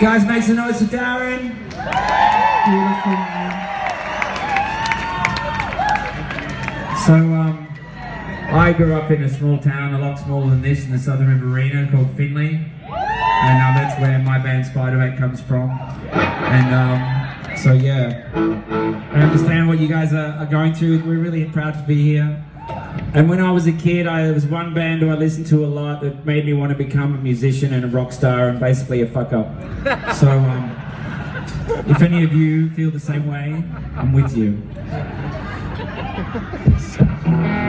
Guys, make some noise for Darren. Beautiful man. So, um, I grew up in a small town, a lot smaller than this, in the Southern Riverina called Finley. And uh, that's where my band Spiderbait comes from. And um, so, yeah, I understand what you guys are, are going through. We're really proud to be here. And when I was a kid, I, there was one band who I listened to a lot that made me want to become a musician and a rock star and basically a fuck up. So, um, if any of you feel the same way, I'm with you.